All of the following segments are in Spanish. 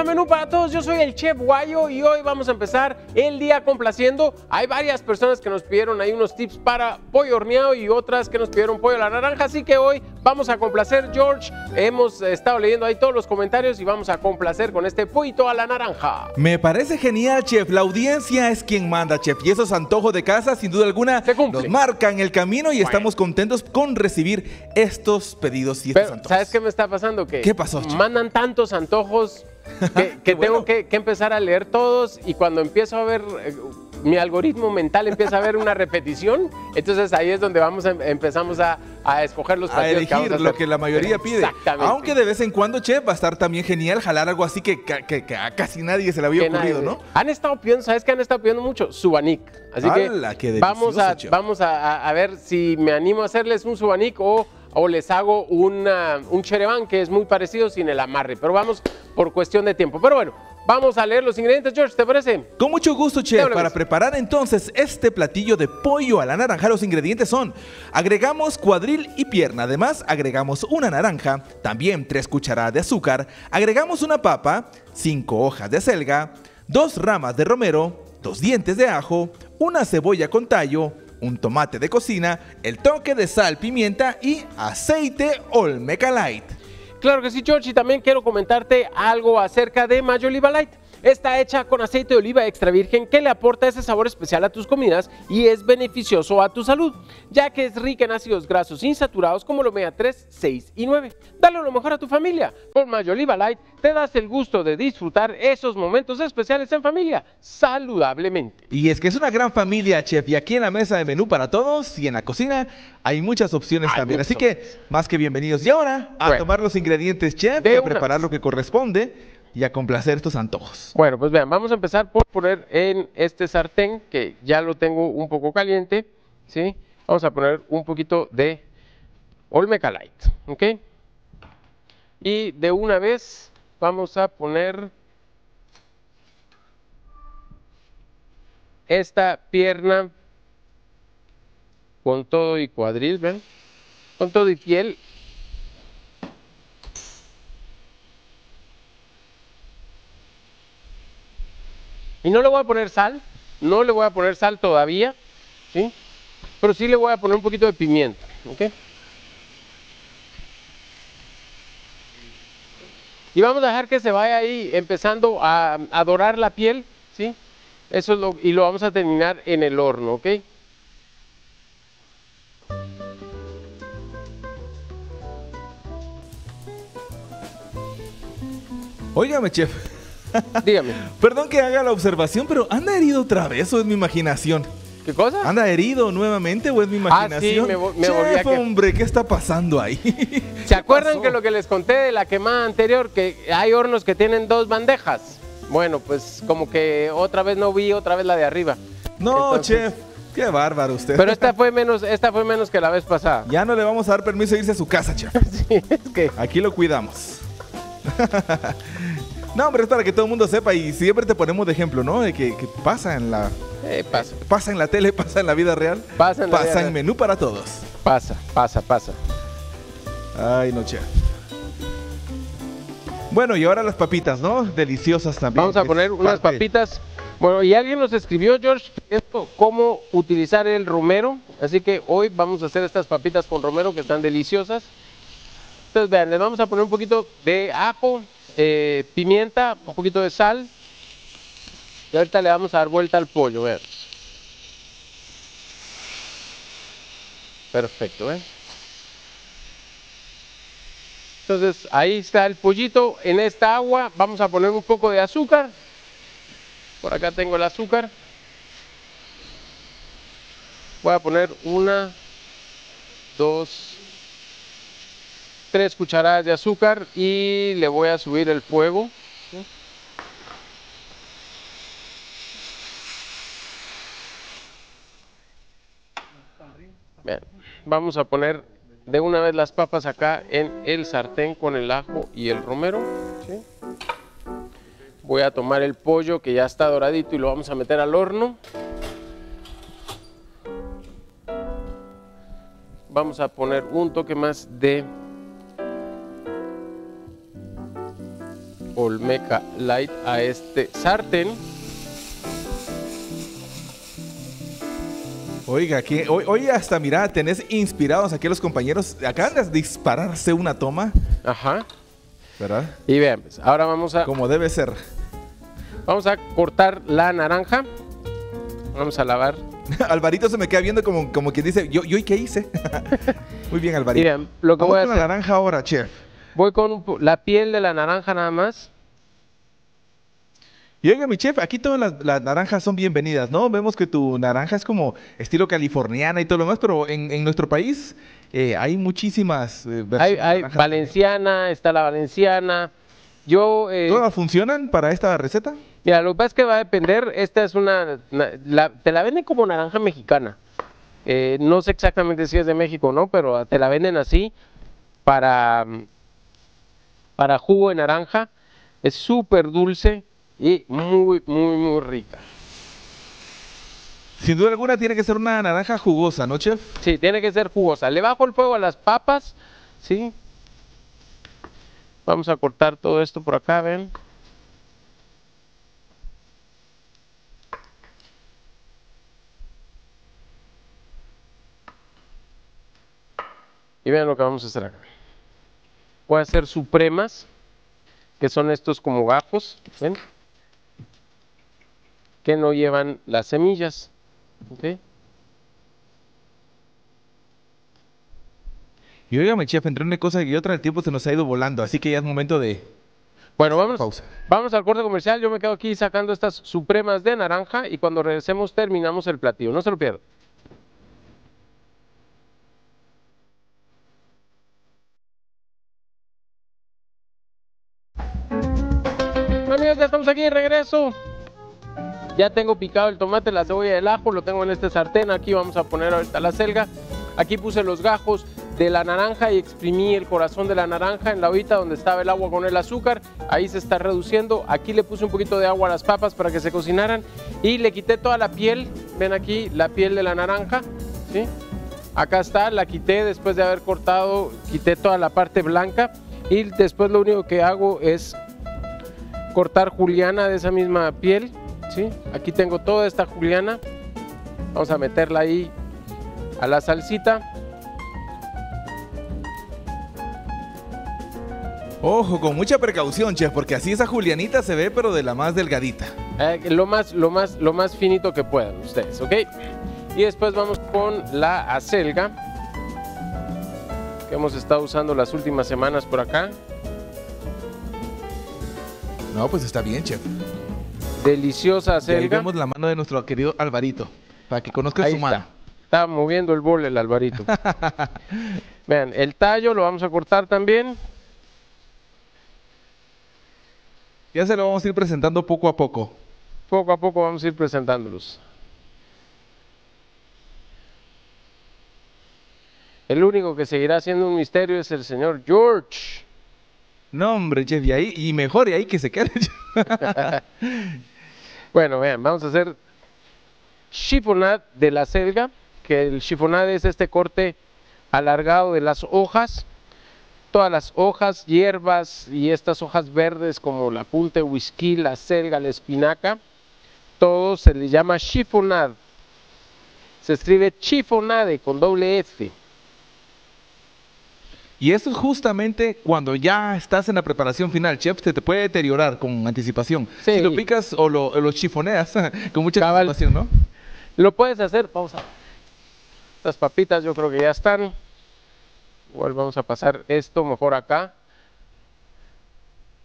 a Menú para Todos. Yo soy el Chef Guayo y hoy vamos a empezar el día complaciendo. Hay varias personas que nos pidieron ahí unos tips para pollo horneado y otras que nos pidieron pollo a la naranja. Así que hoy vamos a complacer, George. Hemos estado leyendo ahí todos los comentarios y vamos a complacer con este pollito a la naranja. Me parece genial, chef. La audiencia es quien manda, chef. Y esos antojos de casa, sin duda alguna, Se nos marcan el camino y Bueno. estamos contentos con recibir estos pedidos y estos Pero, antojos. ¿sabes qué me está pasando? ¿Qué pasó, Chef? Mandan tantos antojos que, que bueno. tengo que, que empezar a leer todos y cuando empiezo a ver, eh, mi algoritmo mental empieza a ver una repetición, entonces ahí es donde vamos a, empezamos a, a escoger los a platillos que vamos elegir a lo hacer. que la mayoría pide. Exactamente. Aunque de vez en cuando, chef, va a estar también genial jalar algo así que, que- a casi nadie se le había ocurrido, nadie- ¿no? Han estado pidiendo, ¿sabes qué han estado pidiendo mucho? Subanic. Así ¡Hala, que qué vamos, a, chef! vamos a, ver si me animo a hacerles un subanic o, o les hago una- un cherevan que es muy parecido sin el amarre. Pero vamos por cuestión de tiempo. Pero bueno, vamos a leer los ingredientes, George, ¿te parece? Con mucho gusto, chef. Para ver. preparar entonces este platillo de pollo a la naranja, los ingredientes son: agregamos cuadril y pierna, además agregamos una naranja, también tres cucharadas de azúcar, agregamos una papa, cinco hojas de selga, dos ramas de romero, dos dientes de ajo, una cebolla con tallo, un tomate de cocina, el toque de sal, pimienta y aceite Olmeca Light. Claro que sí, George, y también quiero comentarte algo acerca de Mayo Oliva Light. Está hecha con aceite de oliva extra virgen que le aporta ese sabor especial a tus comidas y es beneficioso a tu salud, ya que es rica en ácidos grasos insaturados como el omega 3, 6 y 9. Dale lo mejor a tu familia. Con Mayo Oliva Light te das el gusto de disfrutar esos momentos especiales en familia, saludablemente. Y es que es una gran familia, chef. Y aquí en la mesa de menú para todos y en la cocina hay muchas opciones Hay también. Así que más que bienvenidos. Y ahora a Bueno. tomar los ingredientes, chef, De a preparar vez. lo que corresponde y a complacer estos antojos. Bueno, pues vean, vamos a empezar por poner en este sartén, que ya lo tengo un poco caliente, ¿sí? Vamos a poner un poquito de Olmeca ¿ok? Y de una vez vamos a poner esta pierna con todo y cuadril, ¿ven? Con todo y piel. Y no le voy a poner sal, no le voy a poner sal todavía, ¿sí? Pero sí le voy a poner un poquito de pimienta, ¿ok? Y vamos a dejar que se vaya ahí empezando a, dorar la piel, ¿sí? Eso es lo, y lo vamos a terminar en el horno, ¿ok? Óigame, chef. Dígame, Perdón que haga la observación, pero ¿anda herido otra vez o es mi imaginación? ¿qué cosa? ¿Anda herido nuevamente o es mi Ah, sí, imaginación? me vo- me volví a chef, que- hombre, ¿qué está pasando ahí? ¿Se acuerdan pasó? que lo que les conté de la quemada anterior, que hay hornos que tienen dos bandejas? Bueno, pues como que otra vez no vi otra vez la de arriba. No, Entonces- chef. Qué bárbaro usted. Pero esta fue menos, esta fue menos que la vez pasada. Ya no le vamos a dar permiso de irse a su casa, chef. Sí, es que Aquí lo cuidamos. No, hombre, es para que todo el mundo sepa y siempre te ponemos de ejemplo, ¿no? De que, que pasa en la eh, pasa, pasa en la tele, pasa en la vida real, Pasa en la vida pasa en real. menú para todos. pasa, pasa, pasa. Ay, no, chef. Bueno, y ahora las papitas, ¿no? Deliciosas también. Vamos a poner unas parte- papitas. Bueno, y alguien nos escribió, George, esto, cómo utilizar el romero. Así que hoy vamos a hacer estas papitas con romero que están deliciosas. Entonces, vean, le vamos a poner un poquito de ajo, eh, pimienta, un poquito de sal. Y ahorita le vamos a dar vuelta al pollo, vean. Perfecto, ¿ven? Entonces, ahí está el pollito. En esta agua vamos a poner un poco de azúcar. Por acá tengo el azúcar. Voy a poner una, dos, tres cucharadas de azúcar y le voy a subir el fuego. Vamos a poner de una vez las papas acá en el sartén con el ajo y el romero. Voy a tomar el pollo que ya está doradito y lo vamos a meter al horno. Vamos a poner un toque más de Olmeca Light a este sartén. Oiga, aquí, hoy, hoy hasta mira, tenés inspirados aquí los compañeros. Acaban de dispararse una toma, Ajá. ¿verdad? Y vean, pues, ahora vamos a, Como debe ser. vamos a cortar la naranja. Vamos a lavar. Alvarito se me queda viendo como, como quien dice, ¿yo, yo y qué hice? Muy bien, Alvarito. vean, lo que voy a con la hacer. naranja ahora, chef. Voy con un la piel de la naranja nada más. Y oiga, mi chef, aquí todas las, las naranjas son bienvenidas, ¿no? Vemos que tu naranja es como estilo californiana y todo lo demás, pero en, en nuestro país eh, hay muchísimas eh, versiones Hay, hay valenciana, está la valenciana. Yo, eh, ¿Todas funcionan para esta receta? mira, lo que pasa es que va a depender. Esta es una, la- te la venden como naranja mexicana. Eh, no sé exactamente si es de México o no, pero te la venden así para, para jugo de naranja. Es súper dulce y muy, muy, muy rica. Sin duda alguna tiene que ser una naranja jugosa, ¿no, chef? Sí, tiene que ser jugosa. Le bajo el fuego a las papas, ¿sí? Vamos a cortar todo esto por acá, ven. Y vean lo que vamos a hacer acá. Voy a hacer supremas, que son estos como gajos, ¿ven? Que no llevan las semillas, ¿ok? Y oiga, mi chef, entre una cosa y otra el tiempo se nos ha ido volando, así que ya es momento de Bueno, vamos, pausa. vamos al corte comercial. Yo me quedo aquí sacando estas supremas de naranja y cuando regresemos terminamos el platillo. No se lo pierdan. Estamos aquí de regreso. Ya tengo picado el tomate, la cebolla y el ajo, lo tengo en este sartén. Aquí vamos a poner ahorita la selga. Aquí puse los gajos de la naranja y exprimí el corazón de la naranja en la ollita donde estaba el agua con el azúcar. Ahí se está reduciendo. Aquí le puse un poquito de agua a las papas para que se cocinaran y le quité toda la piel. Ven aquí la piel de la naranja, ¿sí? Acá está, la quité después de haber cortado, quité toda la parte blanca y después lo único que hago es cortar juliana de esa misma piel, ¿sí? Aquí tengo toda esta juliana. Vamos a meterla ahí a la salsita. Ojo, con mucha precaución, chef, porque así esa julianita se ve, pero de la más delgadita. Eh, lo, más, lo, más, lo más finito que puedan ustedes, ¿ok? Y después vamos con la acelga, que hemos estado usando las últimas semanas por acá. No, pues está bien, chef. Deliciosa Y ahí acelga. vemos la mano de nuestro querido Alvarito, para que conozca Ahí su mano. está. Está moviendo el bol el alvarito. Vean, el tallo lo vamos a cortar también. Ya se lo vamos a ir presentando poco a poco. Poco a poco vamos a ir presentándolos. El único que seguirá siendo un misterio es el señor George. No, hombre, y ahí, y mejor, y ahí que se quede. Bueno, vean, vamos a hacer chiffonade de la selga, que el chiffonade es este corte alargado de las hojas. Todas las hojas, hierbas y estas hojas verdes como la punta de whisky, la selga, la espinaca, todo se le llama chiffonade. Se escribe chiffonade con doble F. Y eso es justamente cuando ya estás en la preparación final, chef, se te puede deteriorar con anticipación. Sí. Si lo picas o lo, chifoneas con mucha Cabal. anticipación, ¿no? Lo puedes hacer, vamos a... Estas papitas yo creo que ya están. Igual vamos a pasar esto mejor acá.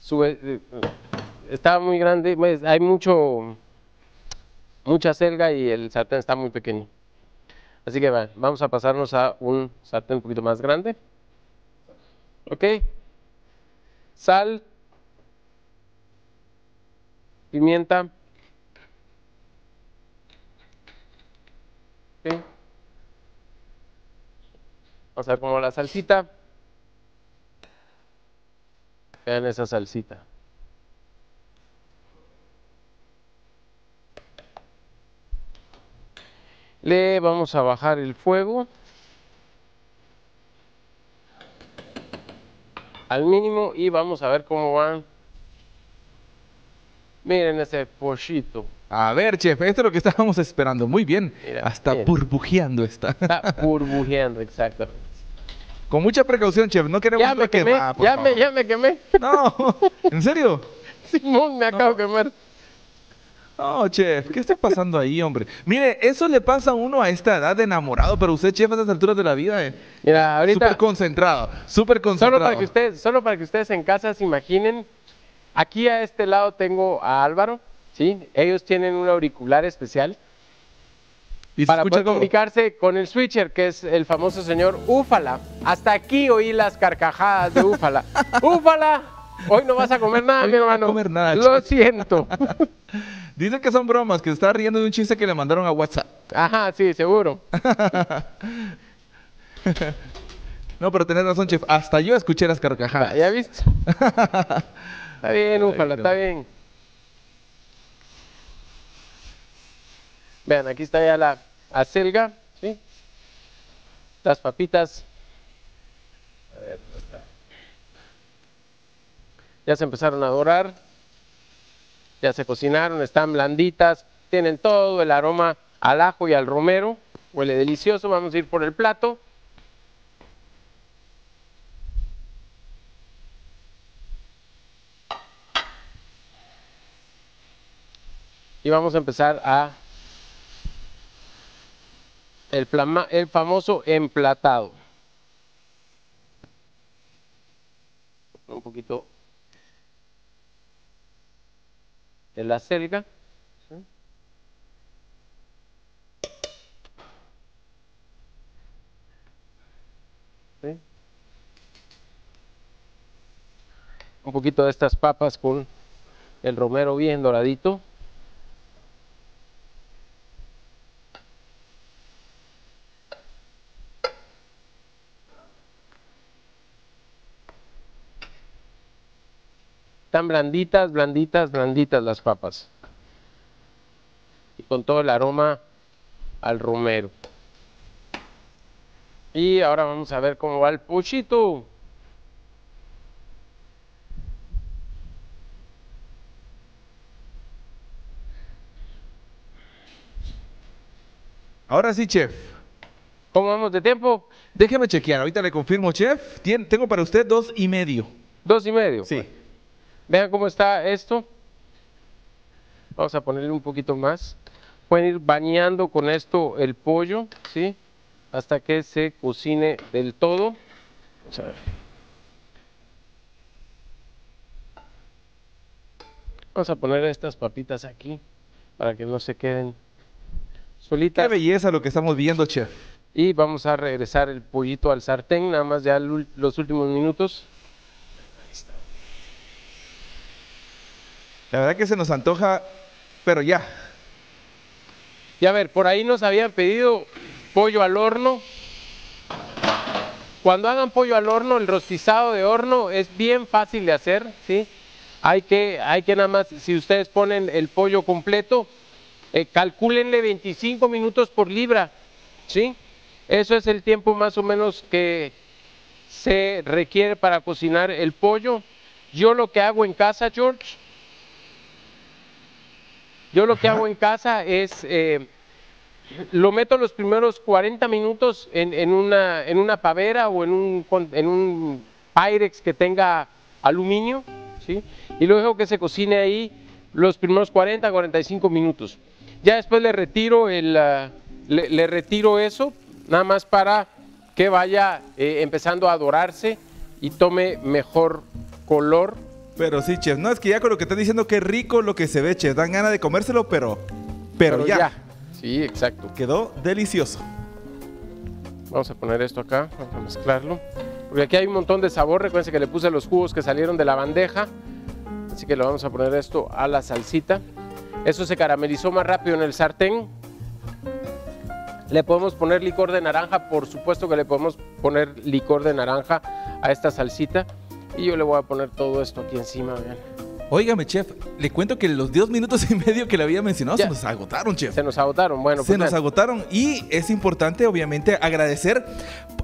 Sube, eh, está muy grande, pues, hay mucho, mucha selga y el sartén está muy pequeño. Así que va, vamos a pasarnos a un sartén un poquito más grande. ¿Ok? Sal. Pimienta. Vamos a ver cómo va la salsita. Vean esa salsita. Le vamos a bajar el fuego al mínimo y vamos a ver cómo van Miren ese pollito. A ver, chef, esto es lo que estábamos esperando. Muy bien. Mira, Hasta mira. burbujeando está. Está burbujeando, exactamente. Con mucha precaución, chef. No queremos Ya me que- quemé, por ya me, favor. ya me quemé. No, ¿en serio? Simón, me acabo de quemar. No, chef, ¿qué está pasando ahí, hombre? Mire, eso le pasa a uno a esta edad de enamorado, pero usted, chef, a estas alturas de la vida, eh, Mira, ahorita, súper concentrado, súper concentrado. solo para, que ustedes, solo para que ustedes en casa se imaginen, aquí a este lado tengo a Álvaro, ¿sí? Ellos tienen un auricular especial Y para poder todo. comunicarse con el switcher, que es el famoso señor Úfala. Hasta aquí oí las carcajadas de Úfala. ¡Úfala! Hoy no vas a comer nada, Hoy mi no va a hermano. comer nada, Lo chef. siento. Dice que son bromas, que se está riendo de un chiste que le mandaron a WhatsApp. Ajá, sí, seguro. No, pero tenés razón, chef. Hasta yo escuché las carcajadas. ¿Ya viste? Está bien, Úfala, Ay, está bien. Vean, aquí está ya la acelga, ¿sí? Las papitas. A ver, ¿dónde está? Ya se empezaron a dorar. Ya se cocinaron, están blanditas. Tienen todo el aroma al ajo y al romero. Huele delicioso. Vamos a ir por el plato. y vamos a empezar a el, famoso emplatado. Un poquito de la selga. ¿sí? ¿Sí? Un poquito de estas papas con el romero bien doradito. Están blanditas, blanditas, blanditas las papas. Y con todo el aroma al romero. Y ahora vamos a ver cómo va el pochito. Ahora sí, chef. ¿Cómo vamos de tiempo? Déjeme chequear. Ahorita le confirmo, chef. Tien- tengo para usted dos y medio. Dos y medio. Sí. Vean cómo está esto. Vamos a ponerle un poquito más. Pueden ir bañando con esto el pollo, ¿sí? Hasta que se cocine del todo. Vamos a poner estas papitas aquí para que no se queden Qué solitas. belleza lo que estamos viendo, chef. Y vamos a regresar el pollito al sartén, nada más ya los últimos minutos. La verdad que se nos antoja, pero ya. Y a ver, por ahí nos habían pedido pollo al horno. Cuando hagan pollo al horno, el rostizado de horno es bien fácil de hacer, ¿sí? Hay que, hay que nada más, si ustedes ponen el pollo completo, eh, calcúlenle 25 minutos por libra, ¿sí? Eso es el tiempo más o menos que se requiere para cocinar el pollo. Yo lo que hago en casa, George, yo lo que Ajá. hago en casa es, eh, lo meto los primeros 40 minutos en, en una, en una pavera o en un, en un Pyrex que tenga aluminio, ¿sí? Y luego dejo que se cocine ahí los primeros 40, 45 minutos. Ya después le retiro, el, le, le retiro eso, nada más para que vaya eh, empezando a dorarse y tome mejor color. Pero sí, chef. No, es que ya con lo que está diciendo, qué rico lo que se ve, chef. Dan ganas de comérselo, pero, pero, ya. Sí, exacto. Quedó delicioso. Vamos a poner esto acá, vamos a mezclarlo. Porque aquí hay un montón de sabor. Recuerden que le puse los jugos que salieron de la bandeja. Así que le vamos a poner esto a la salsita. Eso se caramelizó más rápido en el sartén. Le podemos poner licor de naranja, por supuesto que le podemos poner licor de naranja a esta salsita. Y yo le voy a poner todo esto aquí encima, vean. Óigame, chef, le cuento que los 10 minutos y medio que le había mencionado Ya. se nos agotaron, chef. Se nos agotaron. Bueno, Se pues, nos agotaron y es importante, obviamente, agradecer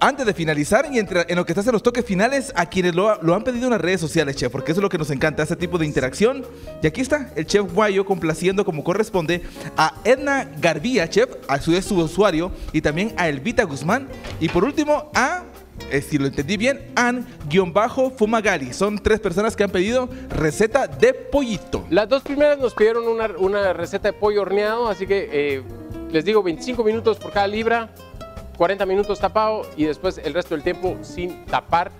antes de finalizar y entre- en lo que estás en los toques finales a quienes lo, lo han pedido en las redes sociales, chef, porque eso es lo que nos encanta, ese tipo de interacción. Y aquí está el chef Guayo complaciendo como corresponde a Edna Garbía, chef, a su, su usuario, y también a Elvita Guzmán. Y por último, a. eh, si lo entendí bien, An-Fumagali. Son tres personas que han pedido receta de pollito. Las dos primeras nos pidieron una, una receta de pollo horneado, así que eh, les digo 25 minutos por cada libra, 40 minutos tapado y después el resto del tiempo sin tapar.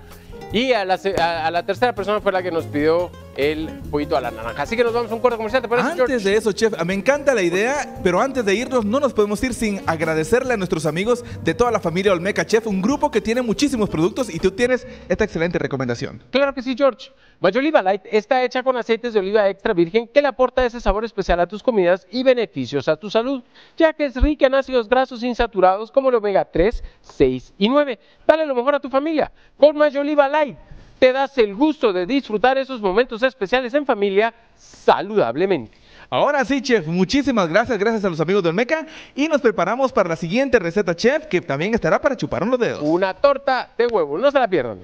Y a la, tercera persona fue la que nos pidió el pollito a la naranja. Así que nos vamos a un corte comercial, ¿te parece, Antes George? de eso, chef, me encanta la idea, pero antes de irnos no nos podemos ir sin agradecerle a nuestros amigos de toda la familia Olmeca Chef, un grupo que tiene muchísimos productos y tú tienes esta excelente recomendación. Claro que sí, George. Mayo Oliva Light está hecha con aceites de oliva extra virgen que le aporta ese sabor especial a tus comidas y beneficios a tu salud, ya que es rica en ácidos grasos insaturados como el omega 3, 6 y 9. Dale lo mejor a tu familia. Con Mayo Oliva Light te das el gusto de disfrutar esos momentos especiales en familia saludablemente. Ahora sí, chef, muchísimas gracias, gracias a los amigos de Olmeca y nos preparamos para la siguiente receta, chef, que también estará para chupar los dedos. Una torta de huevo, no se la pierdan.